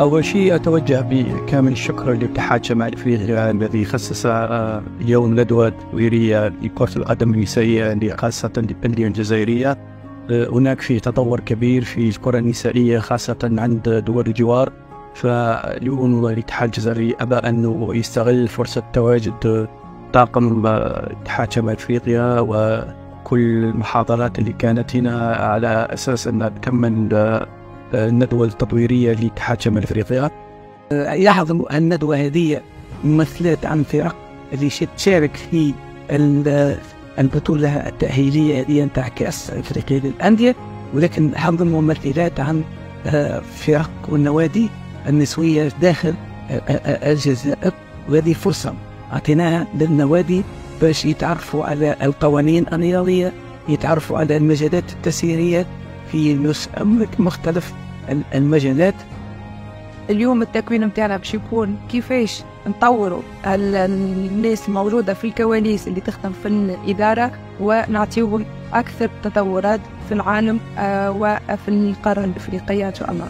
أول شيء أتوجه بكامل الشكر لاتحاد شمال أفريقيا الذي خصص آه، يوم ندوة تطويرية لكرة القدم النسائية خاصة للأندية الجزائرية. آه، هناك في تطور كبير في الكرة النسائية خاصة عند دول الجوار. فاليوم الاتحاد الجزائري أبى أنه يستغل فرصة تواجد طاقم آه، اتحاد شمال أفريقيا وكل المحاضرات اللي كانت هنا على أساس أنها تكمل الندوة التطويرية لاتحاد شمال أفريقيا يعظم الندوة هذه ممثلات عن فرق اللي تشارك في البطولة التأهيلية هذه نتاع كأس أفريقيا للأندية ولكن حظ ممثلات عن آه، فرق والنوادي النسوية داخل آه، آه، الجزائر. وهذه فرصة أعطيناها للنوادي باش يتعرفوا على القوانين الرياضية يتعرفوا على المجالات التسييرية في مختلف المجالات؟ اليوم التكوين متاعنا باش يكون كيفاش نطوروا الناس الموجودة في الكواليس اللي تخدم في الإدارة ونعطيهم أكثر تطورات في العالم آه، وفي القارة الإفريقية إن شاء الله.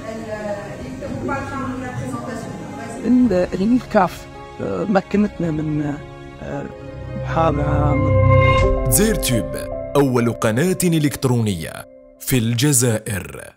الكاف آه، مكنتنا من محاضرة. زيرتوب أول قناة إلكترونية. في الجزائر.